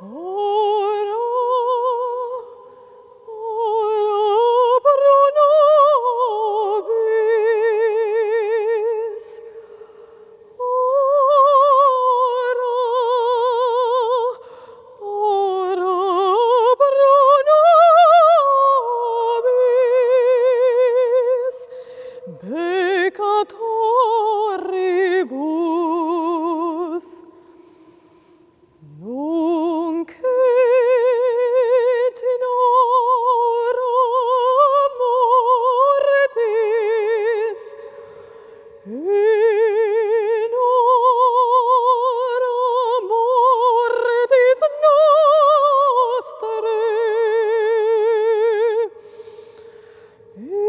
Oh. Ooh.